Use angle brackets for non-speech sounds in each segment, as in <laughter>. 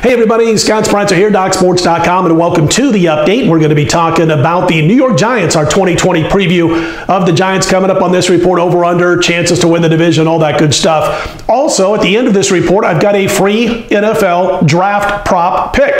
Hey everybody, Scott Spreitzer here, DocSports.com, and welcome to the update. We're going to be talking about the New York Giants, our 2020 preview of the Giants coming up on this report, over under, chances to win the division, all that good stuff. Also, at the end of this report, I've got a free NFL draft prop pick.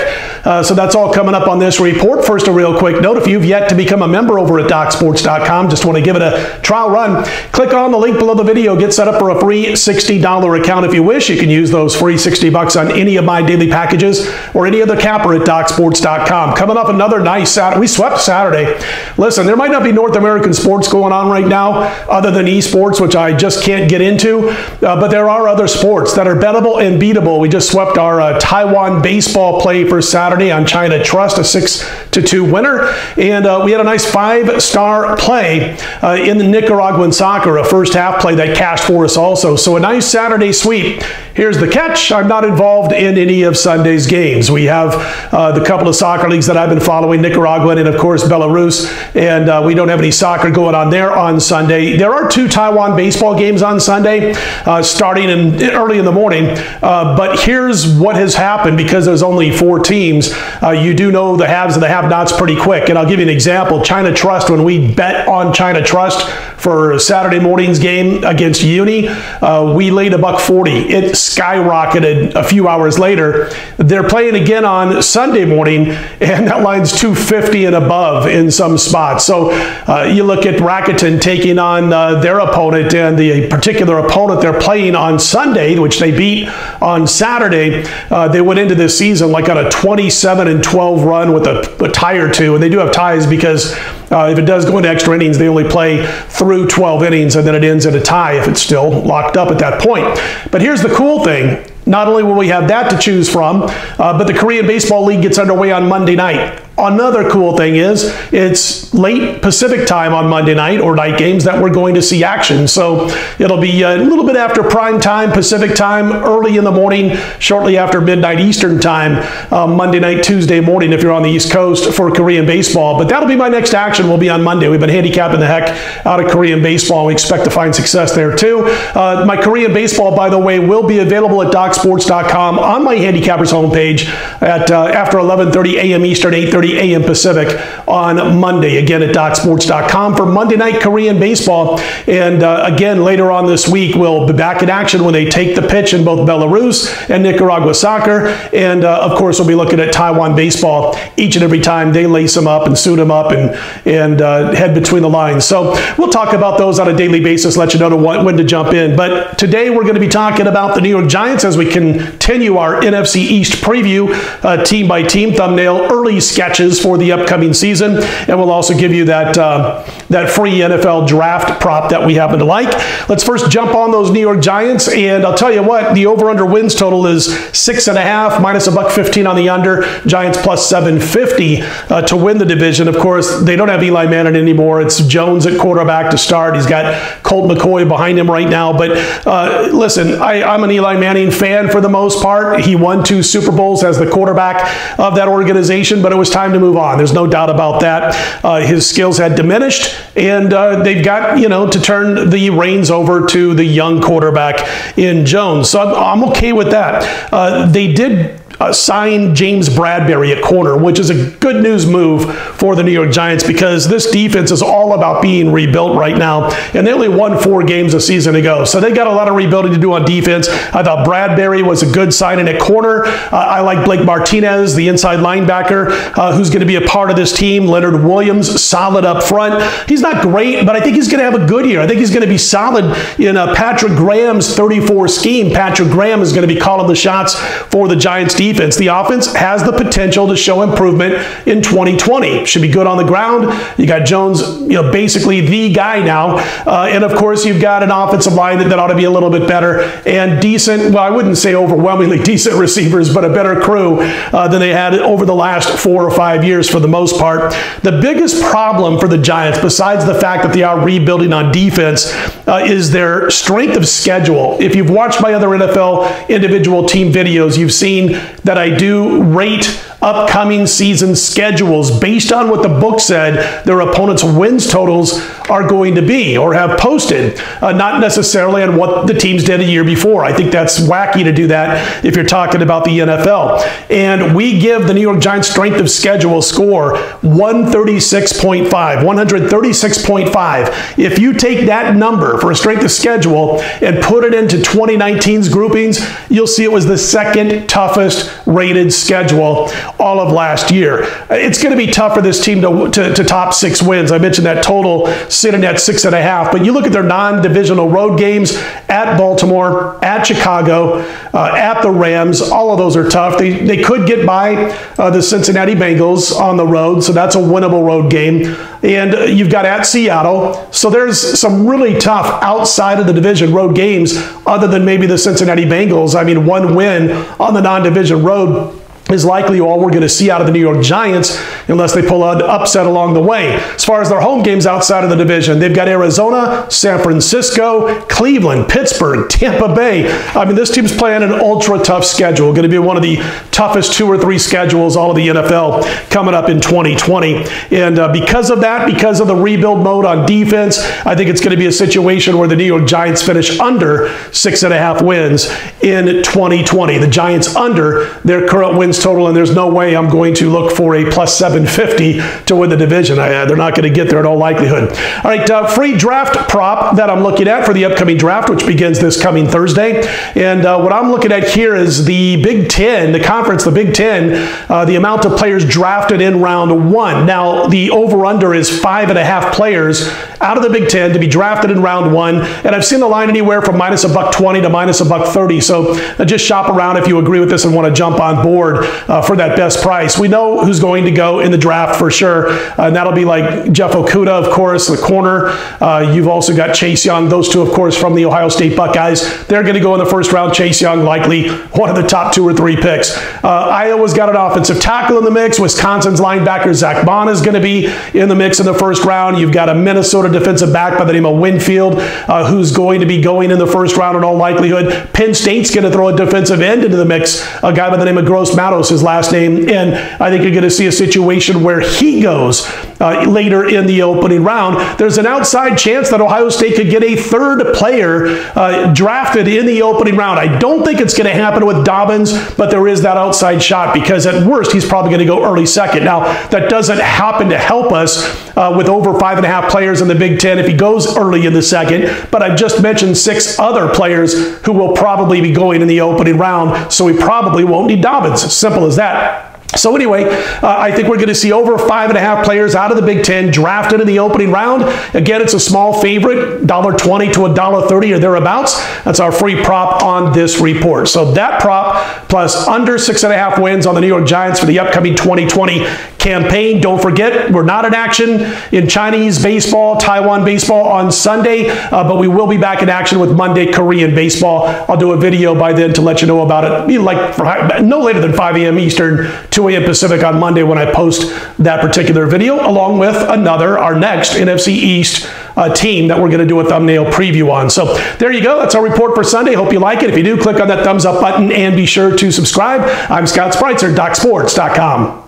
Uh, so that's all coming up on this report. First, a real quick note if you've yet to become a member over at DocSports.com, just want to give it a trial run, click on the link below the video, get set up for a free $60 account if you wish. You can use those free 60 bucks on any of my daily packages packages or any other capper at DocSports.com. Coming up another nice Saturday. We swept Saturday. Listen, there might not be North American sports going on right now other than esports, which I just can't get into, uh, but there are other sports that are bettable and beatable. We just swept our uh, Taiwan baseball play for Saturday on China Trust, a 6 to 2 winner, and uh, we had a nice five star play uh, in the Nicaraguan soccer, a first half play that cashed for us also. So a nice Saturday sweep. Here's the catch I'm not involved in any of Sunday Sunday's games. We have uh, the couple of soccer leagues that I've been following, Nicaragua and, of course, Belarus, and uh, we don't have any soccer going on there on Sunday. There are two Taiwan baseball games on Sunday, uh, starting in, early in the morning, uh, but here's what has happened because there's only four teams. Uh, you do know the haves and the have-nots pretty quick, and I'll give you an example. China Trust, when we bet on China Trust for Saturday morning's game against Uni, uh, we laid a buck 40. It skyrocketed a few hours later they're playing again on Sunday morning, and that line's 250 and above in some spots. So uh, you look at Rakuten taking on uh, their opponent, and the particular opponent they're playing on Sunday, which they beat on Saturday. Uh, they went into this season like on a 27 and 12 run with a, a tie or two, and they do have ties because uh, if it does go into extra innings, they only play through 12 innings, and then it ends in a tie if it's still locked up at that point. But here's the cool thing not only will we have that to choose from, uh, but the Korean Baseball League gets underway on Monday night. Another cool thing is it's late Pacific time on Monday night or night games that we're going to see action. So it'll be a little bit after prime time Pacific time, early in the morning, shortly after midnight Eastern time, uh, Monday night, Tuesday morning if you're on the East Coast for Korean baseball. But that'll be my next action. Will be on Monday. We've been handicapping the heck out of Korean baseball. We expect to find success there too. Uh, my Korean baseball, by the way, will be available at DocSports.com on my handicappers homepage at uh, after 11:30 a.m. Eastern, 8:30 a.m. Pacific on Monday. Again, at DocSports.com for Monday Night Korean Baseball. And uh, again, later on this week, we'll be back in action when they take the pitch in both Belarus and Nicaragua soccer. And uh, of course, we'll be looking at Taiwan baseball each and every time they lace them up and suit them up and, and uh, head between the lines. So we'll talk about those on a daily basis, let you know to when to jump in. But today we're going to be talking about the New York Giants as we continue our NFC East preview, uh, team by team thumbnail, early sketch matches for the upcoming season. And we'll also give you that, uh, that free NFL draft prop that we happen to like. Let's first jump on those New York Giants. And I'll tell you what, the over-under wins total is six and a half, minus a buck 15 on the under. Giants plus 750 uh, to win the division. Of course, they don't have Eli Manning anymore. It's Jones at quarterback to start. He's got Colt McCoy behind him right now. But uh, listen, I, I'm an Eli Manning fan for the most part. He won two Super Bowls as the quarterback of that organization, but it was time time to move on. There's no doubt about that. Uh, his skills had diminished, and uh, they've got, you know, to turn the reins over to the young quarterback in Jones. So I'm, I'm okay with that. Uh, they did uh, signed James Bradberry at corner, which is a good news move for the New York Giants because this defense is all about being rebuilt right now. And they only won four games a season ago. So they got a lot of rebuilding to do on defense. I thought Bradberry was a good signing at corner. Uh, I like Blake Martinez, the inside linebacker, uh, who's going to be a part of this team. Leonard Williams, solid up front. He's not great, but I think he's going to have a good year. I think he's going to be solid in uh, Patrick Graham's 34 scheme. Patrick Graham is going to be calling the shots for the Giants defense defense. The offense has the potential to show improvement in 2020. Should be good on the ground. You got Jones, you know, basically the guy now. Uh, and of course, you've got an offensive line that, that ought to be a little bit better and decent. Well, I wouldn't say overwhelmingly <laughs> decent receivers, but a better crew uh, than they had over the last four or five years for the most part. The biggest problem for the Giants, besides the fact that they are rebuilding on defense, uh, is their strength of schedule. If you've watched my other NFL individual team videos, you've seen that I do rate upcoming season schedules based on what the book said their opponent's wins totals are going to be or have posted, uh, not necessarily on what the teams did a year before. I think that's wacky to do that if you're talking about the NFL. And we give the New York Giants strength of schedule score 136.5, 136.5. If you take that number for a strength of schedule and put it into 2019's groupings, you'll see it was the second toughest rated schedule all of last year. It's going to be tough for this team to, to, to top six wins. I mentioned that total sitting at six and a half, but you look at their non divisional road games at Baltimore, at Chicago, uh, at the Rams, all of those are tough. They, they could get by uh, the Cincinnati Bengals on the road, so that's a winnable road game. And you've got at Seattle. So there's some really tough outside of the division road games, other than maybe the Cincinnati Bengals. I mean, one win on the non division road is likely all we're going to see out of the New York Giants unless they pull an upset along the way. As far as their home games outside of the division, they've got Arizona, San Francisco, Cleveland, Pittsburgh, Tampa Bay. I mean, this team's playing an ultra tough schedule. Going to be one of the toughest two or three schedules all of the NFL coming up in 2020. And uh, because of that, because of the rebuild mode on defense, I think it's going to be a situation where the New York Giants finish under six and a half wins in 2020. The Giants under their current wins total, and there's no way I'm going to look for a plus 750 to win the division. I, uh, they're not going to get there in all likelihood. All right, uh, free draft prop that I'm looking at for the upcoming draft, which begins this coming Thursday. And uh, what I'm looking at here is the Big Ten, the conference, the Big Ten, uh, the amount of players drafted in round one. Now, the over under is five and a half players out of the Big Ten to be drafted in round one. And I've seen the line anywhere from minus a buck 20 to minus a buck 30. So uh, just shop around if you agree with this and want to jump on board uh, for that best price. We know who's going to go in the draft for sure, uh, and that'll be like Jeff Okudah, of course, the corner. Uh, you've also got Chase Young, those two, of course, from the Ohio State Buckeyes. They're going to go in the first round. Chase Young, likely one of the top two or three picks. Uh, Iowa's got an offensive tackle in the mix. Wisconsin's linebacker Zach Baun is going to be in the mix in the first round. You've got a Minnesota defensive back by the name of Winfield, uh, who's going to be going in the first round in all likelihood. Penn State's going to throw a defensive end into the mix, a guy by the name of Gross Matos, his last name. And I think you're going to see a situation where he goes uh, later in the opening round. There's an outside chance that Ohio State could get a third player uh, drafted in the opening round. I don't think it's going to happen with Dobbins, but there is that outside shot because at worst, he's probably going to go early second. Now, that doesn't happen to help us uh, with over five and a half players in the Big Ten if he goes early in the second, but I've just mentioned six other players who will probably be going in the opening round, so we probably won't need Dobbins. Simple as that. So anyway, uh, I think we're going to see over five and a half players out of the Big Ten drafted in the opening round. Again, it's a small favorite, $1.20 to $1.30 or thereabouts. That's our free prop on this report. So that prop plus under six and a half wins on the New York Giants for the upcoming 2020 campaign. Don't forget, we're not in action in Chinese baseball, Taiwan baseball on Sunday, uh, but we will be back in action with Monday Korean baseball. I'll do a video by then to let you know about it. Like no later than 5 a.m. Eastern, 2 a.m. Pacific on Monday when I post that particular video, along with another, our next NFC East uh, team that we're going to do a thumbnail preview on. So there you go. That's our report for Sunday. Hope you like it. If you do, click on that thumbs up button and be sure to subscribe. I'm Scott Spreitzer, DocSports.com.